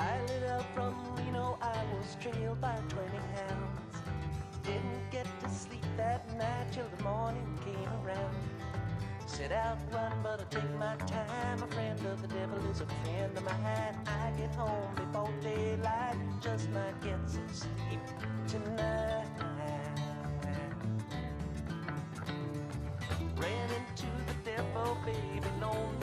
Headed out from Reno, I was trailed by 20 hounds. Didn't get to sleep that night till the morning came around. Set out run, but I take my time. A friend of the devil is a friend of mine. I get home before daylight, just might get some sleep tonight. Ran into the devil, baby, loaned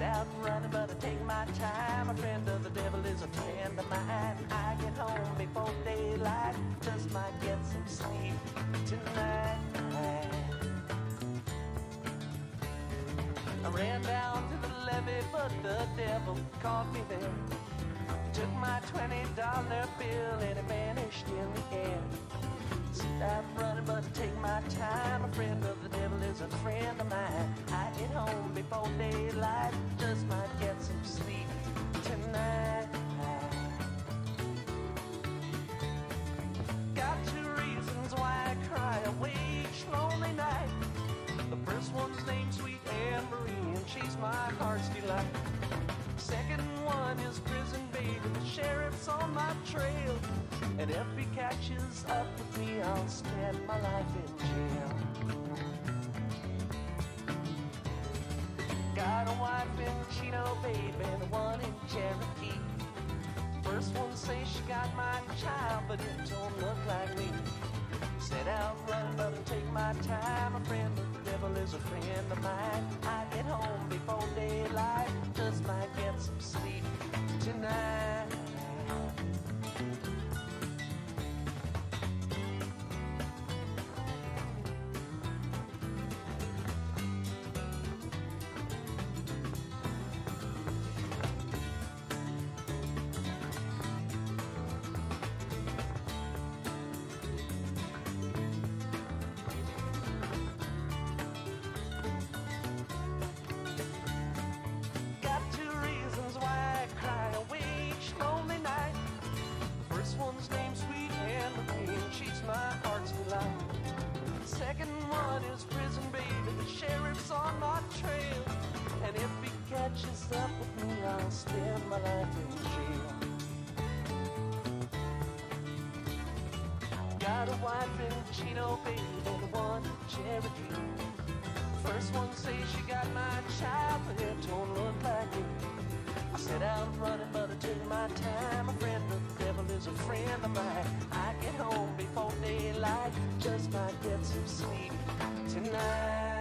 Set out running, but I take my time. A friend of the devil is a friend of mine. I get home before daylight, just might get some sleep tonight. I ran down to the levee, but the devil caught me there. Took my twenty dollar bill and it vanished in the air. Stop running, but sheriff's on my trail. And if he catches up with me, I'll spend my life in jail. Got a wife in Chino, baby, and one in Cherokee. First one say she got my child, but it don't look like me. Set out running, but take my time. A friend of the devil is a friend of mine. Catches up with me, I'll spend my life in jail. Got a wife in Chino, baby, and one Cherokee. First one say she got my child, but it don't look like it. I set out running, but I took my time. A friend of the devil is a friend of mine. I get home before daylight, just might get some sleep tonight.